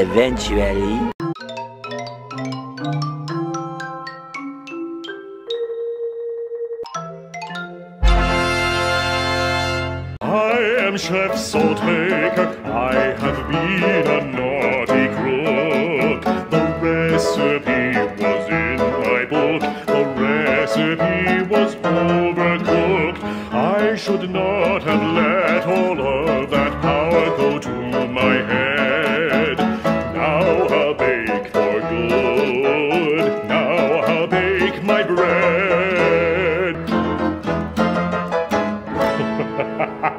Eventually. I am Chef Saltbaker. I have been a naughty crook. The recipe was in my book. The recipe was overcooked. I should not have ha ha ha